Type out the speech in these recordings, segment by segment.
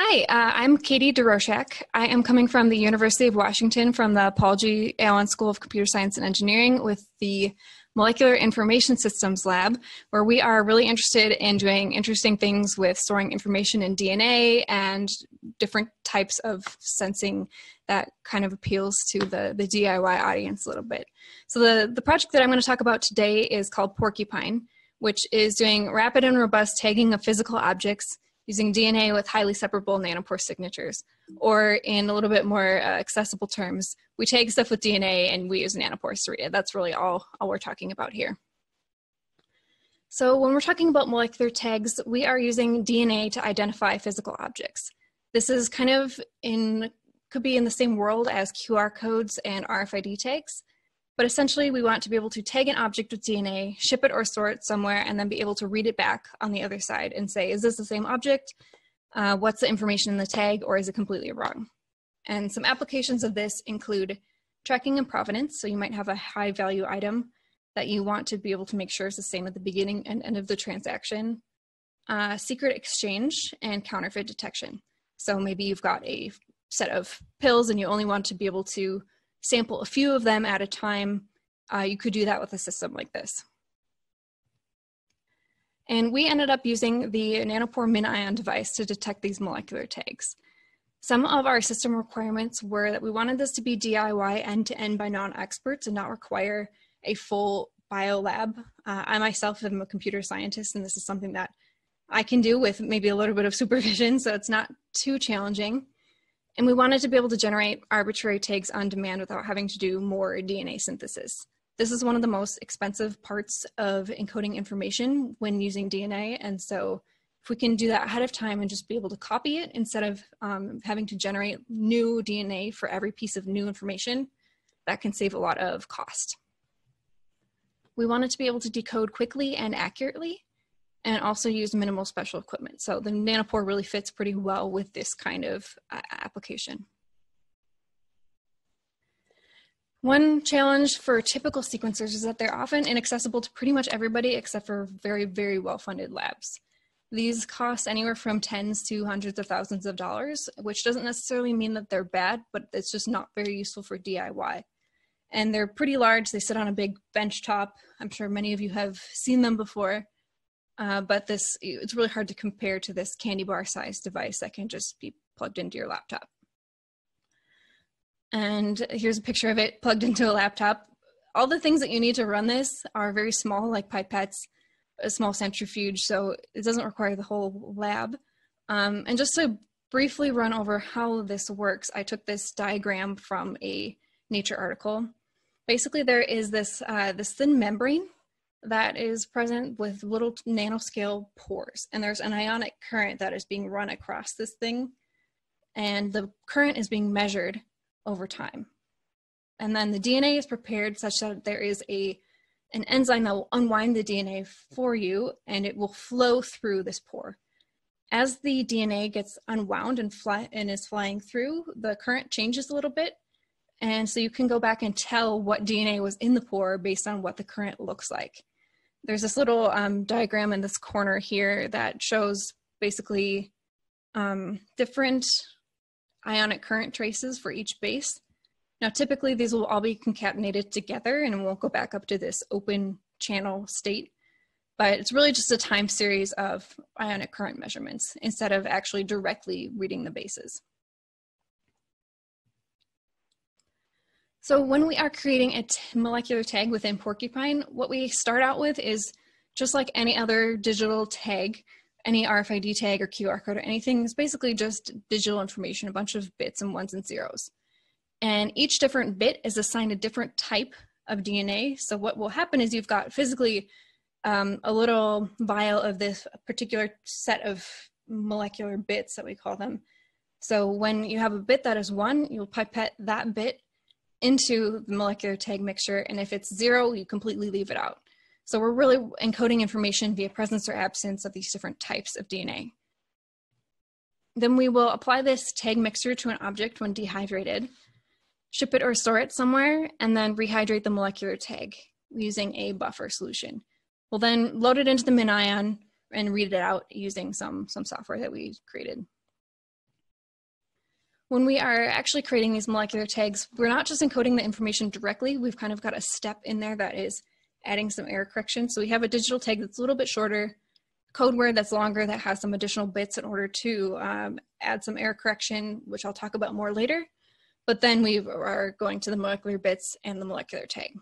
Hi, uh, I'm Katie Doroschak. I am coming from the University of Washington from the Paul G. Allen School of Computer Science and Engineering with the Molecular Information Systems Lab, where we are really interested in doing interesting things with storing information in DNA and different types of sensing that kind of appeals to the, the DIY audience a little bit. So the, the project that I'm going to talk about today is called Porcupine, which is doing rapid and robust tagging of physical objects using DNA with highly separable nanopore signatures. Or in a little bit more uh, accessible terms, we take stuff with DNA and we use nanopores to read it. That's really all, all we're talking about here. So when we're talking about molecular tags, we are using DNA to identify physical objects. This is kind of in, could be in the same world as QR codes and RFID tags, but essentially, we want to be able to tag an object with DNA, ship it or store it somewhere, and then be able to read it back on the other side and say, is this the same object? Uh, what's the information in the tag, or is it completely wrong? And some applications of this include tracking and provenance. So you might have a high value item that you want to be able to make sure is the same at the beginning and end of the transaction. Uh, secret exchange and counterfeit detection. So maybe you've got a set of pills and you only want to be able to sample a few of them at a time, uh, you could do that with a system like this. And we ended up using the nanopore MinION device to detect these molecular tags. Some of our system requirements were that we wanted this to be DIY end-to-end by non-experts and not require a full biolab. Uh, I myself am a computer scientist and this is something that I can do with maybe a little bit of supervision, so it's not too challenging. And we wanted to be able to generate arbitrary tags on demand without having to do more DNA synthesis. This is one of the most expensive parts of encoding information when using DNA. And so if we can do that ahead of time and just be able to copy it instead of um, having to generate new DNA for every piece of new information, that can save a lot of cost. We wanted to be able to decode quickly and accurately and also use minimal special equipment. So the nanopore really fits pretty well with this kind of uh, application. One challenge for typical sequencers is that they're often inaccessible to pretty much everybody except for very, very well-funded labs. These cost anywhere from tens to hundreds of thousands of dollars, which doesn't necessarily mean that they're bad, but it's just not very useful for DIY. And they're pretty large. They sit on a big bench top. I'm sure many of you have seen them before. Uh, but this it's really hard to compare to this candy bar sized device that can just be plugged into your laptop. And here's a picture of it plugged into a laptop. All the things that you need to run this are very small, like pipettes, a small centrifuge, so it doesn't require the whole lab. Um, and just to briefly run over how this works, I took this diagram from a Nature article. Basically, there is this, uh, this thin membrane that is present with little nanoscale pores. And there's an ionic current that is being run across this thing. And the current is being measured over time. And then the DNA is prepared such that there is a an enzyme that will unwind the DNA for you and it will flow through this pore. As the DNA gets unwound and, fly, and is flying through, the current changes a little bit and so you can go back and tell what DNA was in the pore based on what the current looks like. There's this little um, diagram in this corner here that shows basically um, different ionic current traces for each base. Now, typically these will all be concatenated together and won't go back up to this open channel state, but it's really just a time series of ionic current measurements instead of actually directly reading the bases. So when we are creating a molecular tag within Porcupine, what we start out with is just like any other digital tag, any RFID tag or QR code or anything is basically just digital information, a bunch of bits and ones and zeros. And each different bit is assigned a different type of DNA. So what will happen is you've got physically um, a little vial of this particular set of molecular bits that we call them. So when you have a bit that is one, you'll pipette that bit into the molecular tag mixture. And if it's zero, you completely leave it out. So we're really encoding information via presence or absence of these different types of DNA. Then we will apply this tag mixture to an object when dehydrated, ship it or store it somewhere, and then rehydrate the molecular tag using a buffer solution. We'll then load it into the MinION and read it out using some, some software that we created. When we are actually creating these molecular tags, we're not just encoding the information directly, we've kind of got a step in there that is adding some error correction. So we have a digital tag that's a little bit shorter, code word that's longer that has some additional bits in order to um, add some error correction, which I'll talk about more later. But then we are going to the molecular bits and the molecular tag.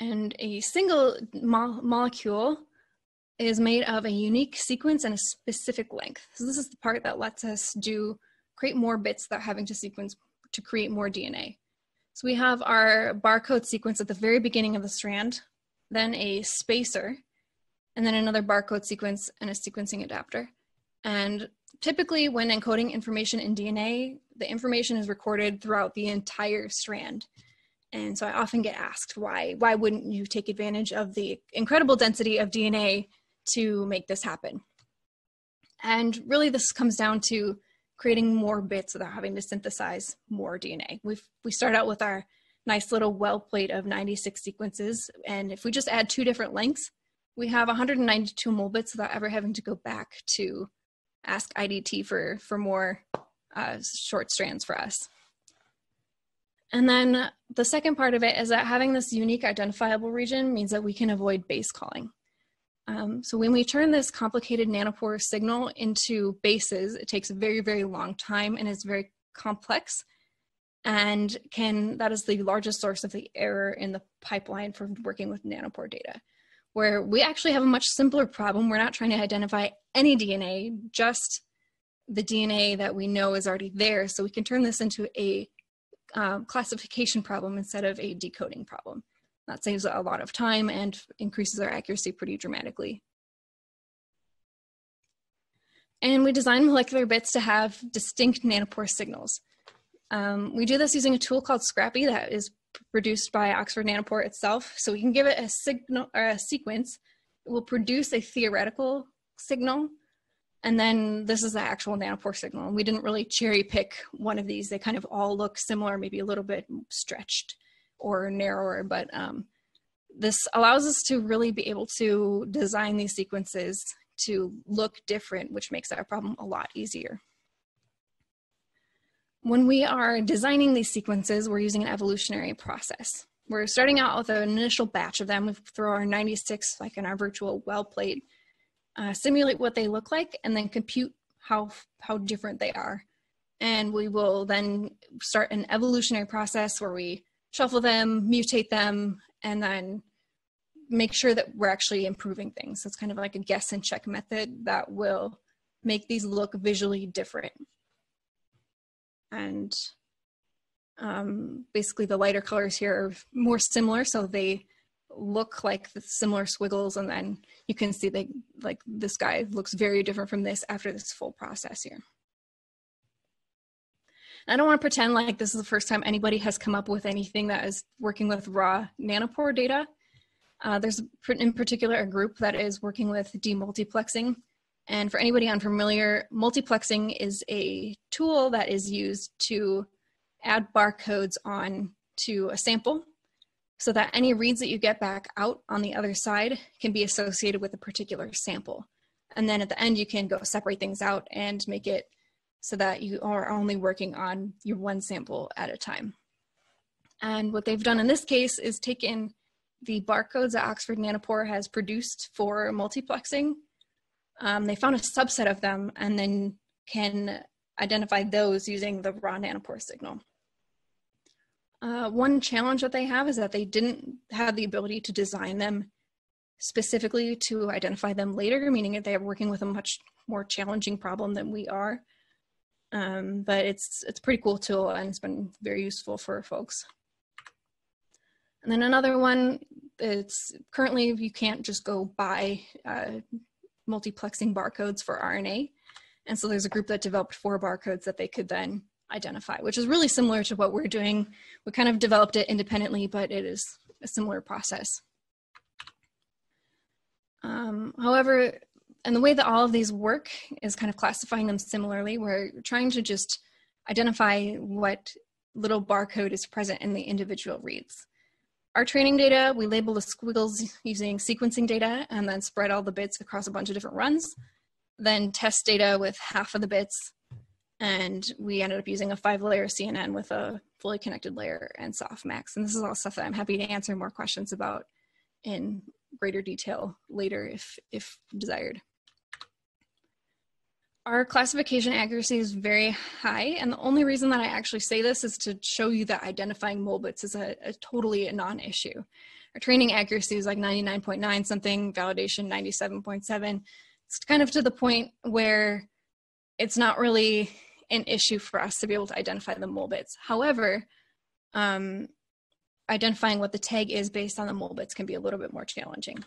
And a single mo molecule is made of a unique sequence and a specific length. So this is the part that lets us do create more bits without having to sequence to create more DNA. So we have our barcode sequence at the very beginning of the strand, then a spacer, and then another barcode sequence and a sequencing adapter. And typically when encoding information in DNA, the information is recorded throughout the entire strand. And so I often get asked why, why wouldn't you take advantage of the incredible density of DNA to make this happen? And really this comes down to creating more bits without having to synthesize more DNA. we we start out with our nice little well plate of 96 sequences. And if we just add two different lengths, we have 192 molbits without ever having to go back to ask IDT for, for more uh, short strands for us. And then the second part of it is that having this unique identifiable region means that we can avoid base calling. Um, so when we turn this complicated nanopore signal into bases, it takes a very, very long time and is very complex and can that is the largest source of the error in the pipeline for working with nanopore data where we actually have a much simpler problem. We're not trying to identify any dna just the dna that we know is already there. So we can turn this into a um, classification problem instead of a decoding problem that saves a lot of time and increases our accuracy pretty dramatically and we design molecular bits to have distinct nanopore signals um, we do this using a tool called Scrappie that is produced by Oxford Nanopore itself. So we can give it a signal or a sequence. It will produce a theoretical signal. And then this is the actual nanopore signal. We didn't really cherry pick one of these. They kind of all look similar, maybe a little bit stretched or narrower, but um, this allows us to really be able to design these sequences to look different, which makes our problem a lot easier. When we are designing these sequences, we're using an evolutionary process. We're starting out with an initial batch of them. We throw our 96, like in our virtual well plate, uh, simulate what they look like, and then compute how, how different they are. And we will then start an evolutionary process where we shuffle them, mutate them, and then make sure that we're actually improving things. So it's kind of like a guess and check method that will make these look visually different and um, basically the lighter colors here are more similar so they look like the similar squiggles and then you can see they like this guy looks very different from this after this full process here. I don't want to pretend like this is the first time anybody has come up with anything that is working with raw nanopore data. Uh, there's in particular a group that is working with demultiplexing and for anybody unfamiliar, multiplexing is a tool that is used to add barcodes on to a sample so that any reads that you get back out on the other side can be associated with a particular sample. And then at the end, you can go separate things out and make it so that you are only working on your one sample at a time. And what they've done in this case is taken the barcodes that Oxford Nanopore has produced for multiplexing um, they found a subset of them and then can identify those using the raw nanopore signal. Uh, one challenge that they have is that they didn't have the ability to design them specifically to identify them later, meaning that they are working with a much more challenging problem than we are. Um, but it's it's a pretty cool tool and it's been very useful for folks. And then another one, it's currently you can't just go buy uh, multiplexing barcodes for RNA. And so there's a group that developed four barcodes that they could then identify, which is really similar to what we're doing. We kind of developed it independently, but it is a similar process. Um, however, and the way that all of these work is kind of classifying them similarly. We're trying to just identify what little barcode is present in the individual reads our training data, we label the squiggles using sequencing data and then spread all the bits across a bunch of different runs. then test data with half of the bits. And we ended up using a five layer CNN with a fully connected layer and softmax. And this is all stuff that I'm happy to answer more questions about in greater detail later if, if desired. Our classification accuracy is very high, and the only reason that I actually say this is to show you that identifying molbits is a, a totally a non-issue. Our training accuracy is like 99.9 something, validation 97.7. It's kind of to the point where it's not really an issue for us to be able to identify the molbits. However, um, identifying what the tag is based on the molbits can be a little bit more challenging.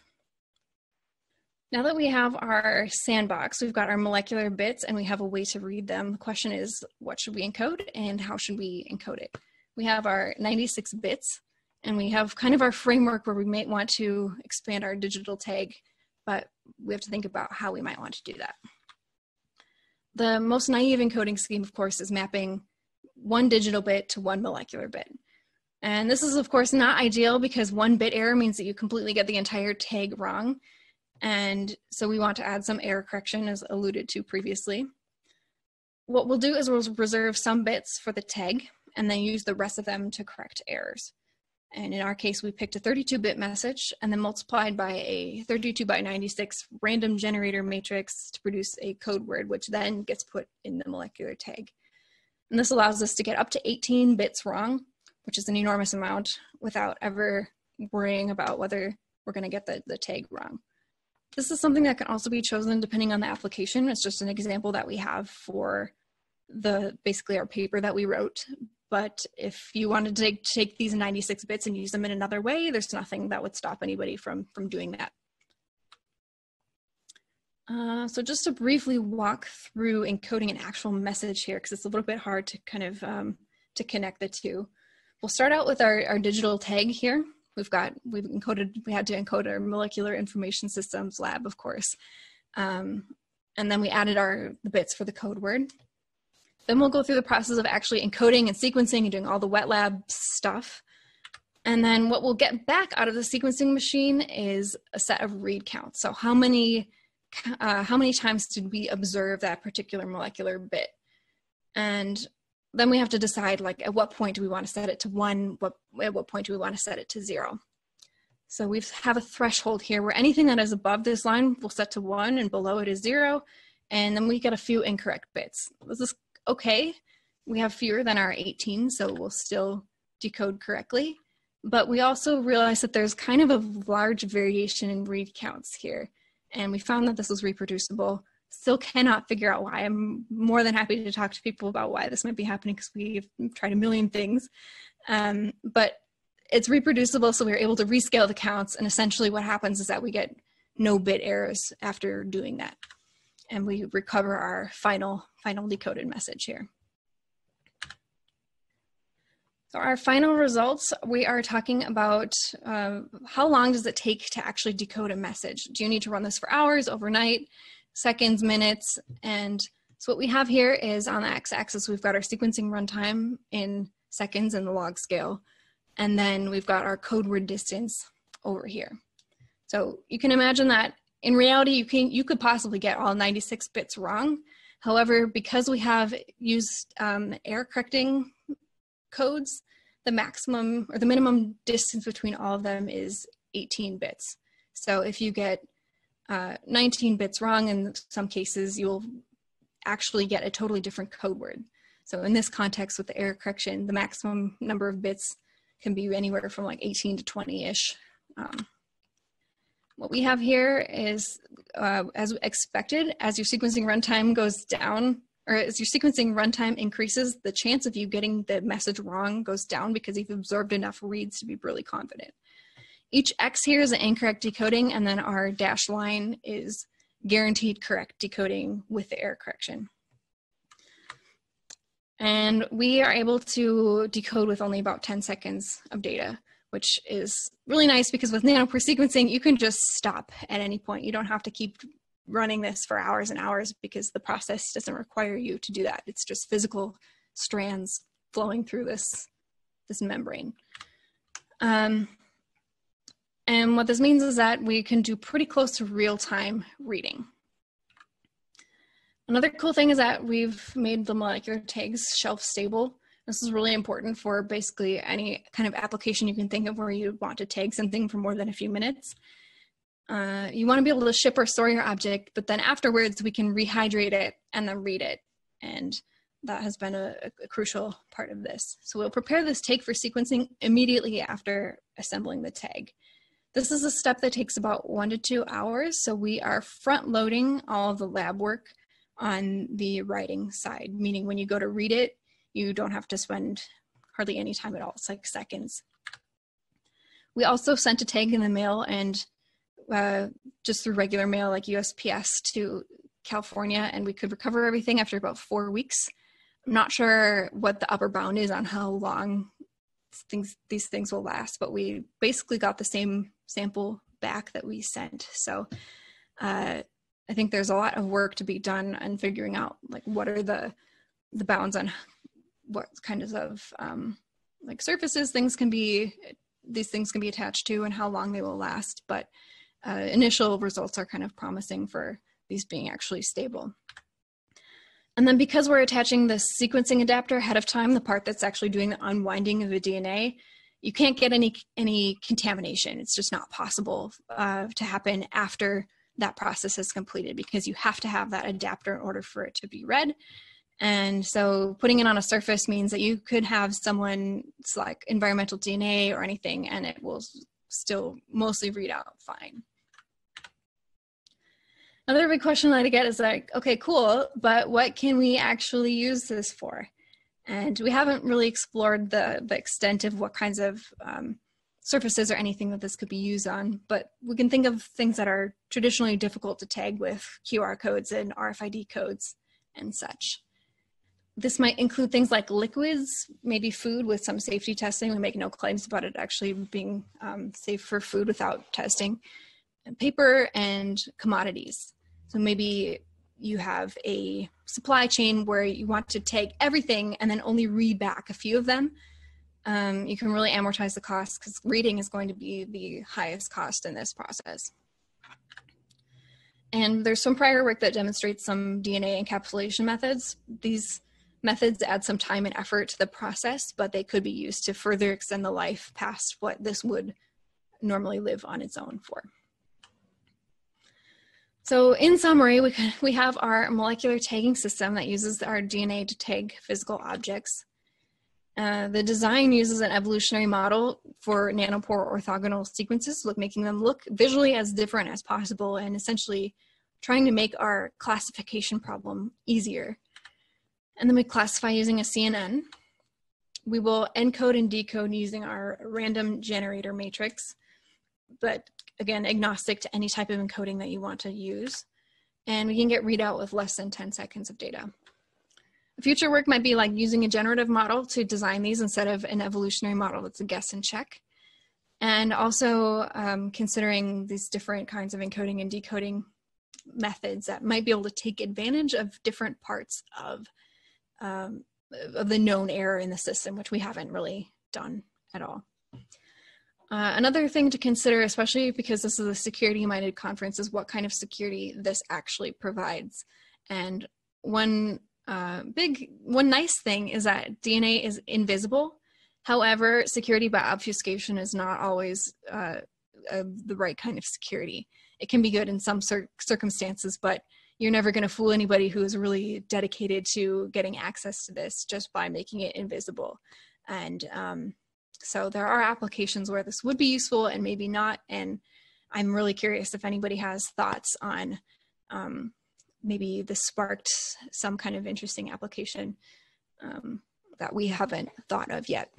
Now that we have our sandbox, we've got our molecular bits and we have a way to read them. The question is, what should we encode and how should we encode it? We have our 96 bits and we have kind of our framework where we might want to expand our digital tag, but we have to think about how we might want to do that. The most naive encoding scheme, of course, is mapping one digital bit to one molecular bit. And this is, of course, not ideal because one bit error means that you completely get the entire tag wrong. And so we want to add some error correction as alluded to previously. What we'll do is we'll reserve some bits for the tag and then use the rest of them to correct errors. And in our case, we picked a 32-bit message and then multiplied by a 32 by 96 random generator matrix to produce a code word, which then gets put in the molecular tag. And this allows us to get up to 18 bits wrong, which is an enormous amount without ever worrying about whether we're gonna get the, the tag wrong. This is something that can also be chosen depending on the application. It's just an example that we have for the basically our paper that we wrote. But if you wanted to take, take these 96 bits and use them in another way, there's nothing that would stop anybody from, from doing that. Uh, so just to briefly walk through encoding an actual message here, because it's a little bit hard to kind of um, to connect the two. We'll start out with our, our digital tag here. We've got, we've encoded, we had to encode our molecular information systems lab, of course. Um, and then we added our the bits for the code word. Then we'll go through the process of actually encoding and sequencing and doing all the wet lab stuff. And then what we'll get back out of the sequencing machine is a set of read counts. So how many, uh, how many times did we observe that particular molecular bit? And then we have to decide like at what point do we want to set it to one, what, at what point do we want to set it to zero. So we have a threshold here where anything that is above this line will set to one and below it is zero. And then we get a few incorrect bits. This is okay. We have fewer than our 18, so we'll still decode correctly. But we also realized that there's kind of a large variation in read counts here. And we found that this was reproducible still cannot figure out why. I'm more than happy to talk to people about why this might be happening because we've tried a million things. Um, but it's reproducible, so we are able to rescale the counts. And essentially, what happens is that we get no bit errors after doing that, and we recover our final final decoded message here. So our final results, we are talking about uh, how long does it take to actually decode a message? Do you need to run this for hours, overnight? Seconds, minutes. And so what we have here is on the x-axis, we've got our sequencing runtime in seconds in the log scale. And then we've got our code word distance over here. So you can imagine that in reality, you can you could possibly get all 96 bits wrong. However, because we have used um, error correcting codes, the maximum or the minimum distance between all of them is 18 bits. So if you get uh, 19 bits wrong, in some cases you'll actually get a totally different code word. So in this context with the error correction, the maximum number of bits can be anywhere from like 18 to 20-ish. Um, what we have here is, uh, as expected, as your sequencing runtime goes down, or as your sequencing runtime increases, the chance of you getting the message wrong goes down because you've observed enough reads to be really confident. Each X here is an incorrect decoding, and then our dash line is guaranteed correct decoding with the error correction. And we are able to decode with only about 10 seconds of data, which is really nice because with nanopore sequencing, you can just stop at any point. You don't have to keep running this for hours and hours because the process doesn't require you to do that. It's just physical strands flowing through this, this membrane. Um, and what this means is that we can do pretty close to real-time reading. Another cool thing is that we've made the molecular tags shelf stable. This is really important for basically any kind of application you can think of where you want to tag something for more than a few minutes. Uh, you want to be able to ship or store your object, but then afterwards we can rehydrate it and then read it. And that has been a, a, crucial part of this. So we'll prepare this tag for sequencing immediately after assembling the tag. This is a step that takes about one to two hours. So we are front loading all the lab work on the writing side, meaning when you go to read it, you don't have to spend hardly any time at all. It's like seconds. We also sent a tag in the mail and uh, just through regular mail like USPS to California, and we could recover everything after about four weeks. I'm not sure what the upper bound is on how long things these things will last, but we basically got the same sample back that we sent. So uh, I think there's a lot of work to be done on figuring out like what are the the bounds on what kinds of um, like surfaces things can be these things can be attached to and how long they will last. But uh, initial results are kind of promising for these being actually stable. And then because we're attaching the sequencing adapter ahead of time, the part that's actually doing the unwinding of the DNA, you can't get any any contamination. It's just not possible uh, to happen after that process is completed because you have to have that adapter in order for it to be read. And so putting it on a surface means that you could have someone's like environmental DNA or anything and it will still mostly read out fine. Another big question that I get is like, okay, cool, but what can we actually use this for? And we haven't really explored the, the extent of what kinds of um, surfaces or anything that this could be used on, but we can think of things that are traditionally difficult to tag with QR codes and RFID codes and such. This might include things like liquids, maybe food with some safety testing. We make no claims about it actually being um, safe for food without testing. And paper and commodities. So maybe you have a supply chain where you want to take everything and then only read back a few of them. Um, you can really amortize the cost because reading is going to be the highest cost in this process. And there's some prior work that demonstrates some DNA encapsulation methods. These methods add some time and effort to the process, but they could be used to further extend the life past what this would normally live on its own for. So in summary, we, we have our molecular tagging system that uses our DNA to tag physical objects. Uh, the design uses an evolutionary model for nanopore orthogonal sequences, look, making them look visually as different as possible and essentially trying to make our classification problem easier. And then we classify using a CNN. We will encode and decode using our random generator matrix, but again, agnostic to any type of encoding that you want to use. And we can get readout with less than 10 seconds of data. Future work might be like using a generative model to design these instead of an evolutionary model that's a guess and check. And also um, considering these different kinds of encoding and decoding methods that might be able to take advantage of different parts of, um, of the known error in the system, which we haven't really done at all. Uh, another thing to consider, especially because this is a security-minded conference, is what kind of security this actually provides. And one uh, big, one nice thing is that DNA is invisible. However, security by obfuscation is not always uh, the right kind of security. It can be good in some cir circumstances, but you're never going to fool anybody who is really dedicated to getting access to this just by making it invisible. And um, so there are applications where this would be useful and maybe not. And I'm really curious if anybody has thoughts on um, maybe this sparked some kind of interesting application um, that we haven't thought of yet.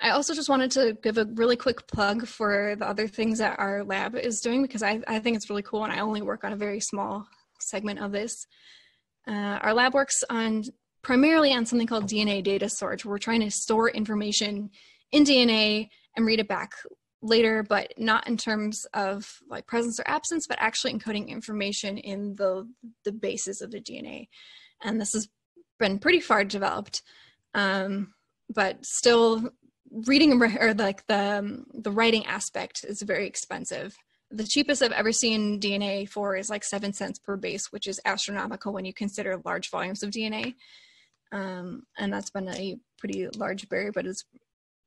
I also just wanted to give a really quick plug for the other things that our lab is doing because I, I think it's really cool and I only work on a very small segment of this. Uh, our lab works on primarily on something called DNA data storage. We're trying to store information in DNA and read it back later, but not in terms of like presence or absence, but actually encoding information in the, the bases of the DNA. And this has been pretty far developed, um, but still reading or like the, the writing aspect is very expensive, the cheapest I've ever seen DNA for is like seven cents per base, which is astronomical when you consider large volumes of DNA. Um, and that's been a pretty large barrier, but it's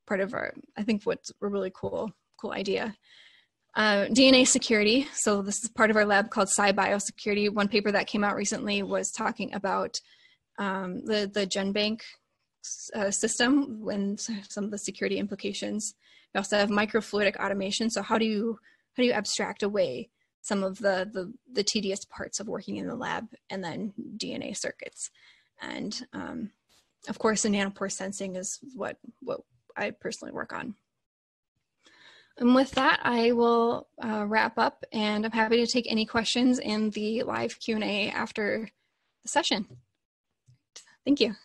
part of our, I think, what's a really cool, cool idea. Uh, DNA security. So this is part of our lab called SciBioSecurity. One paper that came out recently was talking about um, the the GenBank uh, system and some of the security implications. We also have microfluidic automation. So how do you how do you abstract away some of the, the, the tedious parts of working in the lab and then DNA circuits. And um, of course, the nanopore sensing is what, what I personally work on. And with that, I will uh, wrap up and I'm happy to take any questions in the live Q&A after the session. Thank you.